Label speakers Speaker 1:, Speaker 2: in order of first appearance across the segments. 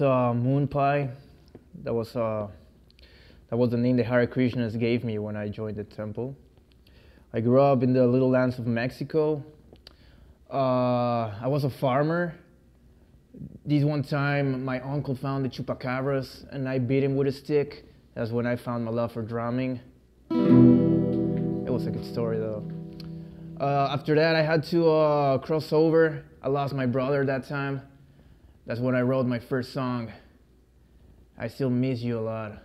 Speaker 1: uh, Moon Pie. That was uh, that was the name the Hare Krishnas gave me when I joined the temple. I grew up in the little lands of Mexico. Uh, I was a farmer. This one time, my uncle found the chupacabras, and I beat him with a stick. That's when I found my love for drumming. It was a good story, though. Uh, after that, I had to uh, cross over. I lost my brother that time. That's when I wrote my first song. I still miss you a lot.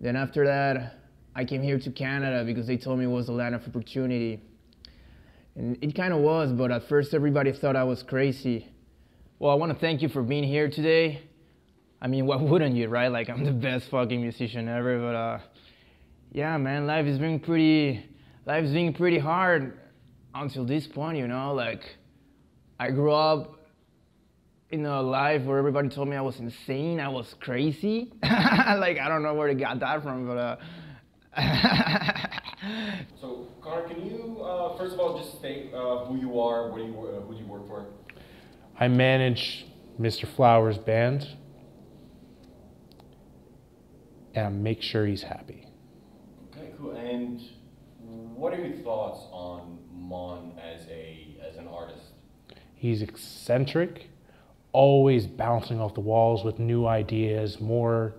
Speaker 1: Then after that, I came here to Canada because they told me it was the land of opportunity. And it kind of was, but at first everybody thought I was crazy. Well, I want to thank you for being here today. I mean, why wouldn't you, right? Like, I'm the best fucking musician ever, but uh, yeah, man, life is being pretty, life's being pretty hard until this point, you know? Like, I grew up in a life where everybody told me I was insane, I was crazy. like, I don't know where they got that from, but uh,
Speaker 2: so, Connor, can you uh, first of all just state uh, who you are, what do you, uh, who do you work for?
Speaker 3: I manage Mr. Flowers' band and make sure he's happy.
Speaker 2: Okay, cool. And what are your thoughts on Mon as a as an artist?
Speaker 3: He's eccentric, always bouncing off the walls with new ideas, more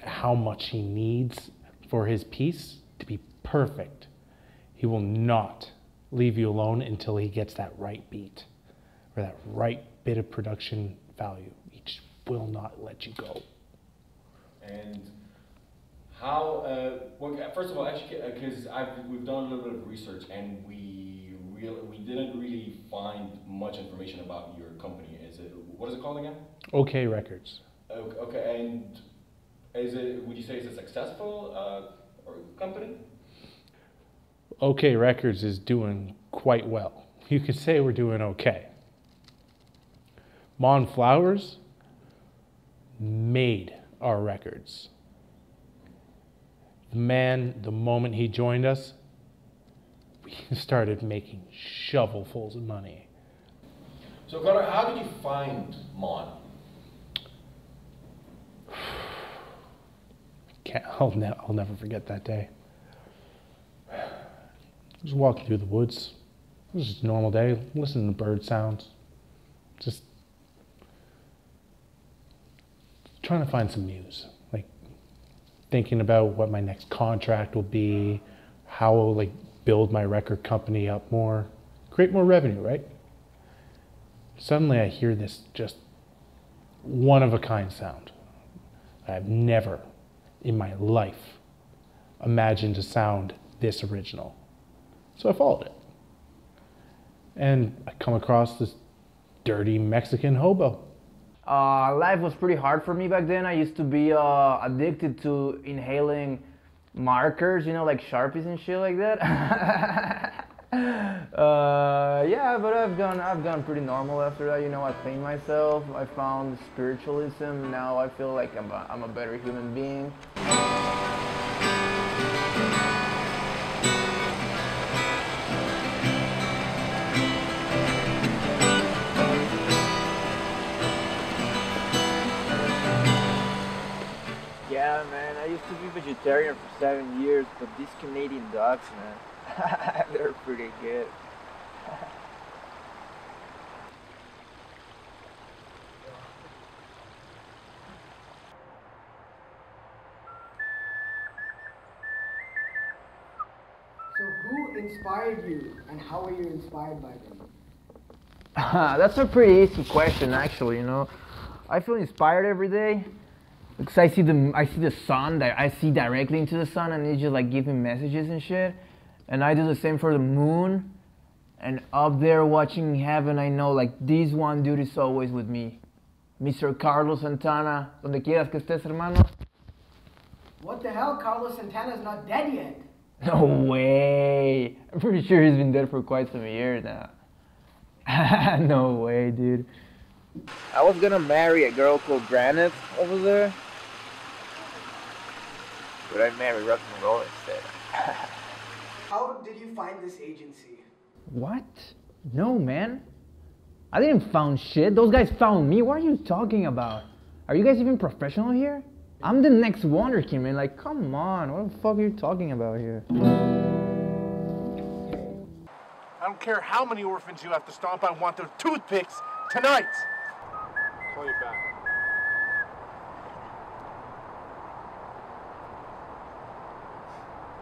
Speaker 3: how much he needs for his piece to be perfect. He will not leave you alone until he gets that right beat or that right bit of production value. He just will not let you go.
Speaker 2: And how, uh, well, first of all, actually, because uh, we've done a little bit of research and we really, we didn't really find much information about your company. What is it called again?
Speaker 3: OK Records.
Speaker 2: Okay, okay and is it? Would you say it's a successful uh, company?
Speaker 3: OK Records is doing quite well. You could say we're doing okay. Mon Flowers made our records. The man, the moment he joined us, we started making shovelfuls of money.
Speaker 2: So, Connor, how did you find Mon?
Speaker 3: can't, I'll, ne- I'll never forget that day. Was walking through the woods. It was just a normal day, listening to bird sounds, just trying to find some muse, like thinking about what my next contract will be, how I'll like build my record company up more, create more revenue, right? Suddenly I hear this just one of a kind sound. I've never in my life imagined a sound this original. So I followed it. And I come across this dirty Mexican hobo.
Speaker 1: Uh, life was pretty hard for me back then. I used to be uh, addicted to inhaling markers, you know, like Sharpies and shit like that. uh, yeah, but I've gone, I've gone pretty normal after that. You know, I cleaned myself. I found spiritualism. Now I feel like I'm a, I'm a better human being. Yeah, man, I used to be vegetarian for seven years, but these Canadian dogs, man, they're pretty good.
Speaker 4: So who inspired you and how were you inspired by them?
Speaker 1: That's a pretty easy question, actually, you know. I feel inspired every day because I see the I see the sun that I see directly into the sun and it just like give me messages and shit. And I do the same for the moon. And up there watching heaven, I know like this one dude is always with me. Mr. Carlos Santana, donde quieras que estés, hermano.
Speaker 4: What the hell? Carlos Santana's not dead yet.
Speaker 1: No way. I'm pretty sure he's been dead for quite some years now. no way, dude. I was gonna marry a girl called Granite over there. But I married rock and roll instead.
Speaker 4: How did you find this agency?
Speaker 1: What? No, man. I didn't found shit. Those guys found me. What are you talking about? Are you guys even professional here? I'm the next Wonder Kid, man. Like, come on. What the fuck are you talking about here?
Speaker 5: I don't care how many orphans you have to stomp, I want those toothpicks tonight. Call you back.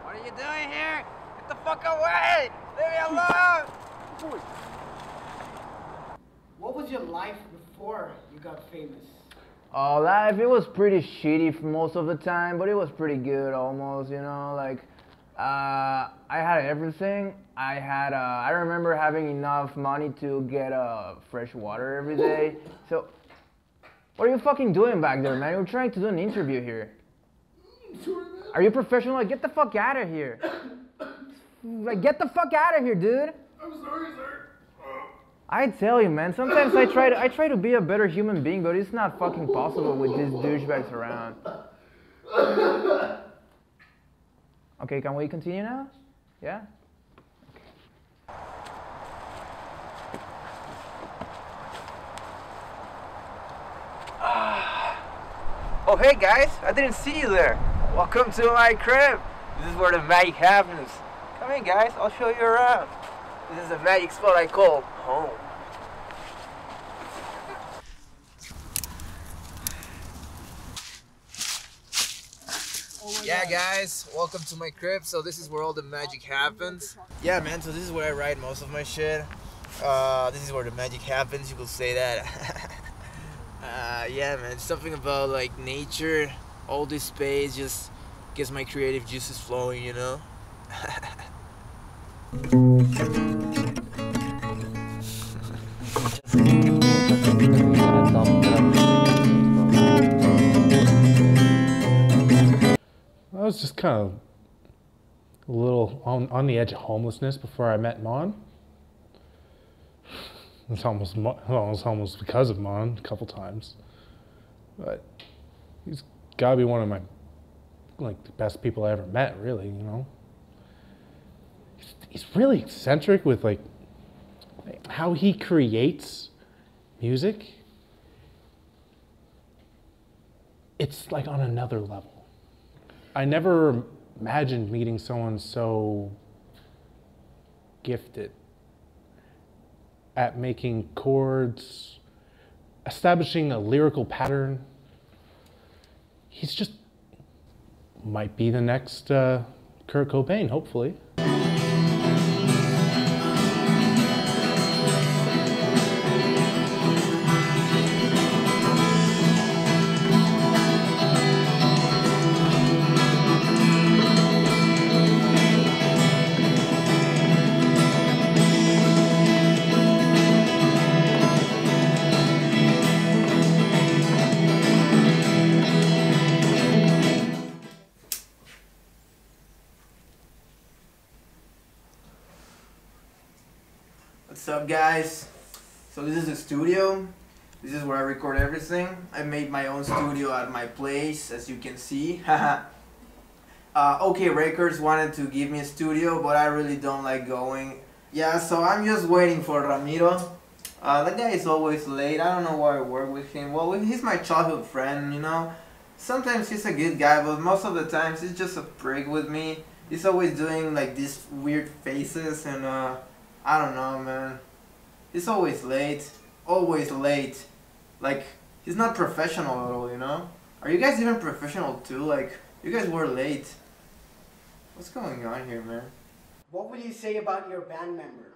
Speaker 6: What are you doing here? Get the fuck away! Leave me alone!
Speaker 4: What was your life before you got famous?
Speaker 1: Oh, life, it was pretty shitty for most of the time, but it was pretty good almost, you know, like, uh, I had everything. I had, uh, I remember having enough money to get, uh, fresh water every day. So, what are you fucking doing back there, man? We're trying to do an interview here. Are you professional? Like, get the fuck out of here. Like, get the fuck out of here, dude.
Speaker 5: I'm sorry, sir.
Speaker 1: Uh, I tell you, man. Sometimes I try to I try to be a better human being, but it's not fucking possible with these douchebags around. Okay, can we continue now? Yeah. Ah.
Speaker 6: Oh, hey guys, I didn't see you there. Welcome to my crib. This is where the magic happens. Come in, guys, I'll show you around. This is a magic spot I call home. Yeah, guys, welcome to my crib. So this is where all the magic happens. Yeah, man. So this is where I write most of my shit. Uh, this is where the magic happens. You could say that. uh, yeah, man. Something about like nature, all this space just gets my creative juices flowing. You know.
Speaker 3: I was just kind of a little on, on the edge of homelessness before I met Mon. It's almost it's almost because of Mon a couple times, but he's got to be one of my like the best people I ever met. Really, you know. He's, really eccentric with like how he creates music. It's like on another level. I never imagined meeting someone so gifted at making chords, establishing a lyrical pattern. He's just might be the next uh, Kurt Cobain, hopefully.
Speaker 6: Up, guys? So this is the studio. This is where I record everything. I made my own studio at my place, as you can see. uh, OK Records wanted to give me a studio, but I really don't like going. Yeah, so I'm just waiting for Ramiro. Uh, that guy is always late. I don't know why I work with him. Well, he's my childhood friend, you know. Sometimes he's a good guy, but most of the times he's just a prick with me. He's always doing like these weird faces and uh, I don't know, man. He's always late. Always late. Like, he's not professional at all, you know? Are you guys even professional too? Like, you guys were late. What's going on here, man?
Speaker 4: What would you say about your band member?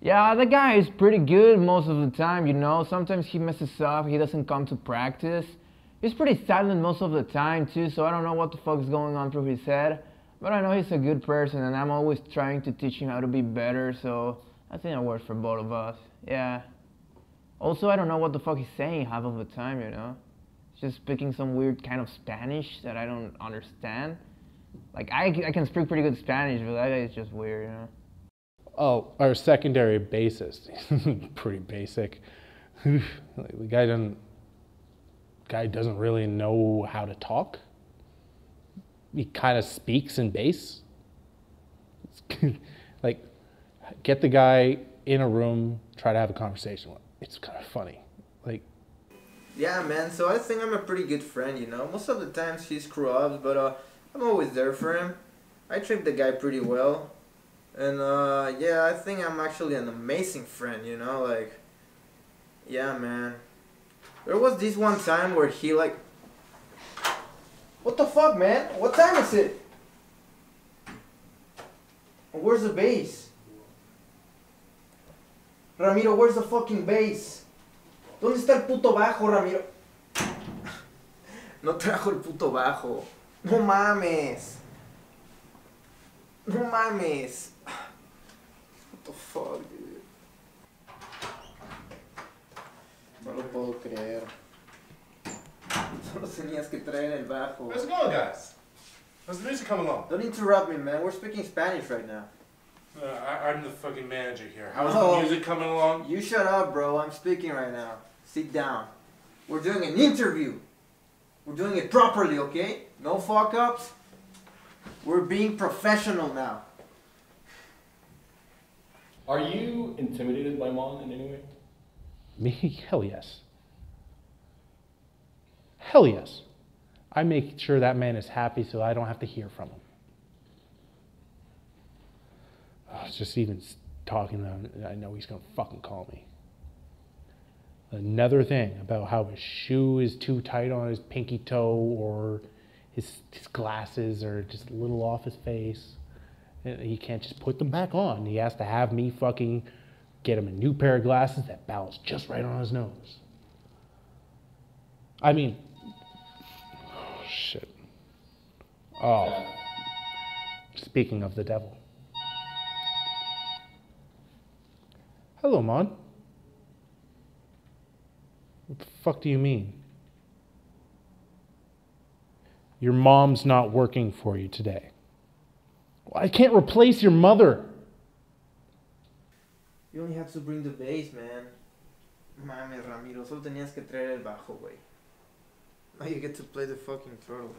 Speaker 1: Yeah, the guy is pretty good most of the time, you know. Sometimes he messes up, he doesn't come to practice. He's pretty silent most of the time too, so I don't know what the fuck's going on through his head. But I know he's a good person and I'm always trying to teach him how to be better, so I think it works for both of us. Yeah. Also, I don't know what the fuck he's saying half of the time, you know. He's just speaking some weird kind of Spanish that I don't understand. Like, I, I can speak pretty good Spanish, but that guy is just weird, you know.
Speaker 3: Oh, our secondary bassist, pretty basic. the guy doesn't guy doesn't really know how to talk. He kind of speaks in bass. Like, get the guy in a room, try to have a conversation with. it's kind of funny. Like,
Speaker 6: Yeah, man. So I think I'm a pretty good friend, you know. Most of the times he screw ups, but uh, I'm always there for him. I treat the guy pretty well, and uh, yeah, I think I'm actually an amazing friend, you know. Like, yeah, man. There was this one time where he like, what the fuck, man? What time is it? Where's the bass? Ramiro, where's the fucking bass? ¿Dónde está el puto bajo, Ramiro? No trajo el puto bajo. No mames. No mames. What the fuck, dude? No lo puedo creer. Solo tenías que traer el bajo.
Speaker 5: How's it going, on, guys? How's the music coming along?
Speaker 6: Don't interrupt me, man. We're speaking Spanish right now.
Speaker 5: Uh, I, I'm the fucking manager here. How's
Speaker 6: Oh.
Speaker 5: the music coming along?
Speaker 6: You shut up, bro. I'm speaking right now. Sit down. We're doing an interview. We're doing it properly, okay? No fuck ups. We're being professional now.
Speaker 2: Are you intimidated by Mon in any way?
Speaker 3: me, hell yes. Hell yes. I make sure that man is happy so I don't have to hear from him. Oh, just even talking to I know he's gonna fucking call me. Another thing about how his shoe is too tight on his pinky toe or his, his glasses are just a little off his face. He can't just put them back on. He has to have me fucking get him a new pair of glasses that balance just right on his nose. I mean, oh, shit. Oh, speaking of the devil. Hello, Mon. What the fuck do you mean? Your mom's not working for you today. I can't replace your mother.
Speaker 6: You only have to bring the bass, man. Mames, Ramiro, solo tenías que traer el bajo, güey. Now you get to play the fucking turtle.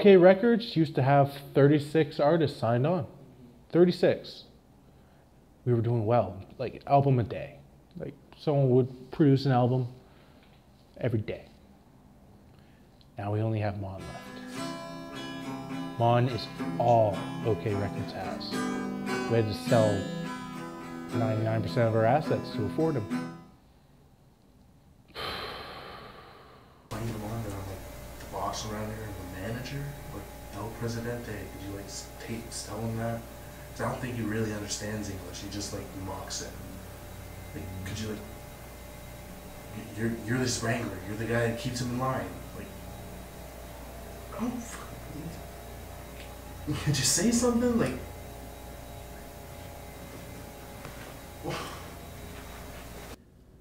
Speaker 3: OK Records used to have 36 artists signed on. 36. We were doing well, like album a day. Like someone would produce an album every day. Now we only have Mon left. Mon is all OK Records has. We had to sell 99% of our assets to afford him.
Speaker 7: I need to wonder, I'm like the boss around here, manager, like El Presidente. Could you like take, tell him that? 'Cause I don't think he really understands English. He just like mocks it. Like, could you like, you're you're this wrangler. You're the guy that keeps him in line. Like, I don't. Could you say something like?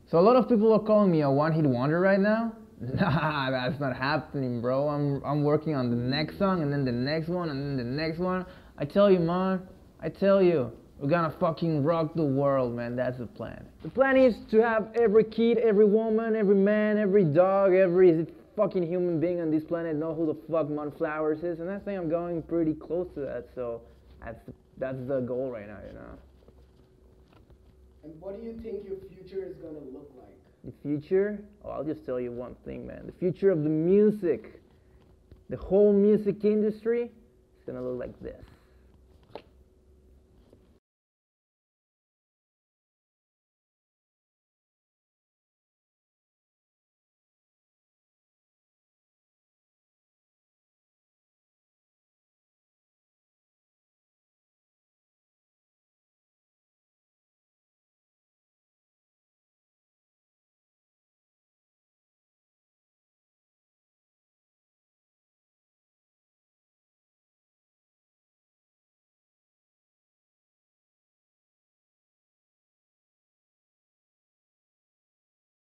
Speaker 1: So a lot of people are calling me a one-hit wonder right now. Nah, that's not happening, bro. I'm I'm working on the next song and then the next one and then the next one. I tell you, man. I tell you, we're gonna fucking rock the world, man. That's the plan. The plan is to have every kid, every woman, every man, every dog, every fucking human being on this planet know who the fuck Mon Flowers is, and I think I'm going pretty close to that. So that's that's the goal right now, you know.
Speaker 4: And what do you think your future is gonna look like?
Speaker 1: The future? Oh, I'll just tell you one thing, man. The future of the music the whole music industry is gonna look like this.